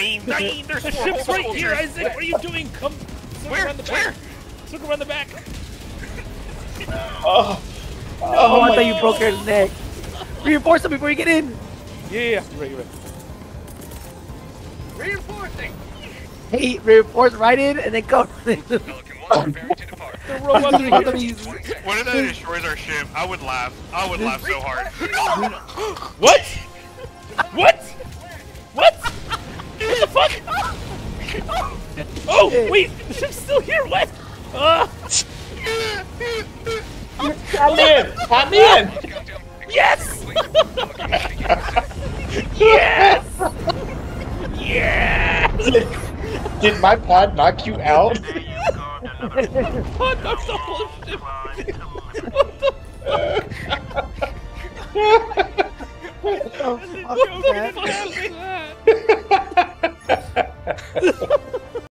dying, dying. There's The four ship's whole right here, soldiers. Isaac. What are you doing? Come. Circle Where? around the back. Where? Circle around the back. Oh, Oh, I my thought you broke your neck. Reinforce them before you get in. Yeah, yeah. You're right, you're right. Reinforcing. Hey, reinforce right in and then go. Pelican One preparing to depart. The row under Both here. What if that destroys our ship? I would laugh. I would laugh so hard. What? What? What? What? Oh, wait. The ship's still here. What? Uh, I'm in! I'm in! Countdown. yes! yes. Yes! Did my pod knock you out? Oh, knocked the whole ship. Oh, fuck, What the man. fuck